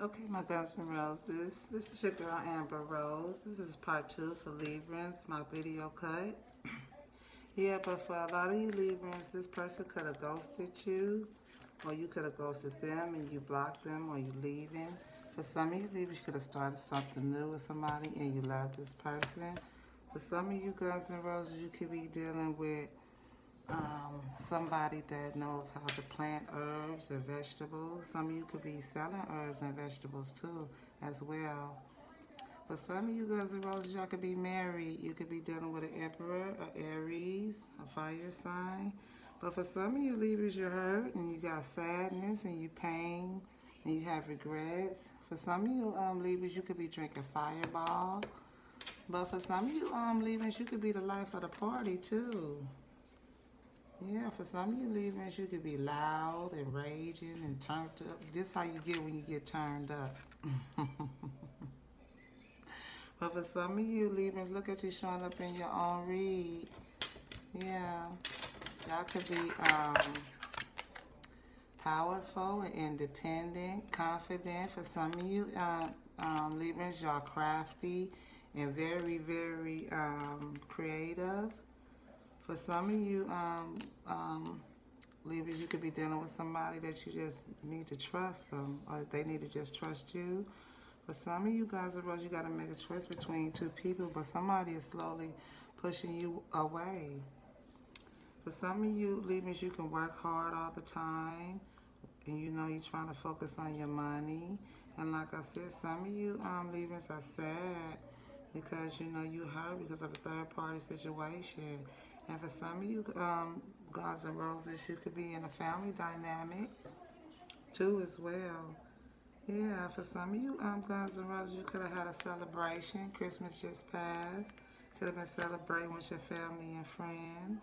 Okay, my Guns N' Roses. This is your girl Amber Rose. This is part two for Librans, my video cut. yeah, but for a lot of you Librans, this person could have ghosted you, or you could have ghosted them and you blocked them, or you're leaving. For some of you Librans, you could have started something new with somebody and you love this person. For some of you Guns and Roses, you could be dealing with um, somebody that knows how to plant herbs and vegetables. Some of you could be selling herbs and vegetables too, as well. But some of you guys and roses, y'all could be married. You could be dealing with an emperor, an Aries, a fire sign. But for some of you Libras, you're hurt and you got sadness and you pain and you have regrets. For some of you um, Libras, you could be drinking fireball. But for some of you um, Libras, you could be the life of the party too. Yeah, for some of you Libras, you could be loud and raging and turned up. This is how you get when you get turned up. but for some of you Libras, look at you showing up in your own read. Yeah, y'all could be um, powerful and independent, confident. For some of you um, um, y'all crafty and very, very um, creative. For some of you um, um, Libras, you could be dealing with somebody that you just need to trust them, or they need to just trust you. For some of you guys, Rose, you got to make a choice between two people, but somebody is slowly pushing you away. For some of you Libras, you can work hard all the time, and you know you're trying to focus on your money. And like I said, some of you um, Libras are sad because you know you hurt because of a third party situation. And for some of you um, Guns and Roses, you could be in a family dynamic too as well. Yeah, for some of you um, Guns and Roses, you could have had a celebration. Christmas just passed. Could have been celebrating with your family and friends.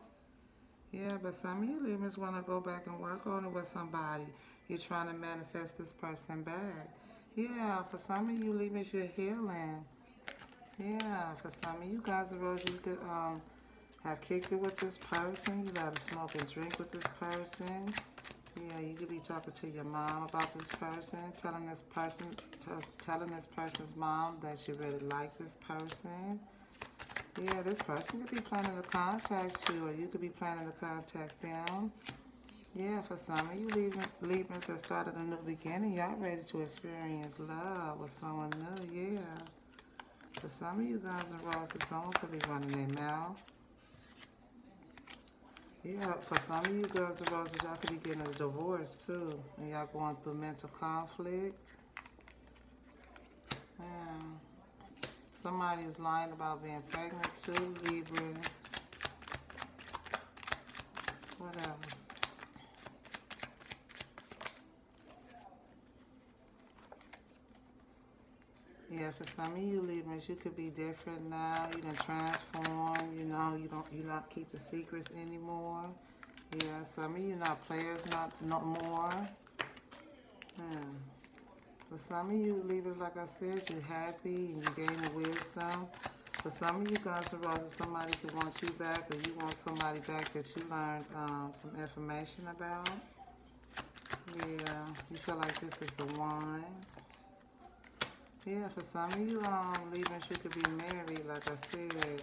Yeah, but some of you Libras want to go back and work on it with somebody. You're trying to manifest this person back. Yeah, for some of you Libras, you're healing. Yeah, for some of you guys, Rose, you could um, have kicked it with this person. You got to smoke and drink with this person. Yeah, you could be talking to your mom about this person, telling this person, telling this person's mom that you really like this person. Yeah, this person could be planning to contact you, or you could be planning to contact them. Yeah, for some of you Libras that started a new beginning, y'all ready to experience love with someone new. Yeah. For some of you guys in roses, someone could be running their mouth. Yeah, for some of you guys in roses, y'all could be getting a divorce too. And y'all going through mental conflict. Yeah. Somebody is lying about being pregnant too, Libras. Yeah, for some of you Libras, you could be different now. You done transform. You know, you don't, you not keeping secrets anymore. Yeah, some of you not players, not no more. Yeah. For some of you Libras, like I said, you happy and you gaining wisdom. For some of you guys are roses, somebody could want you back or you want somebody back that you learned um, some information about. Yeah, you feel like this is the one. Yeah, for some of you um, Libras, you could be married, like I said.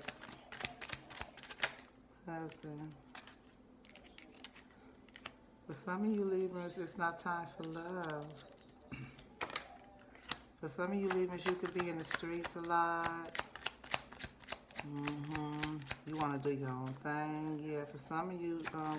Husband. For some of you Libras, it's not time for love. For some of you Libras, you could be in the streets a lot. Mm -hmm. You want to do your own thing. Yeah, for some of you um,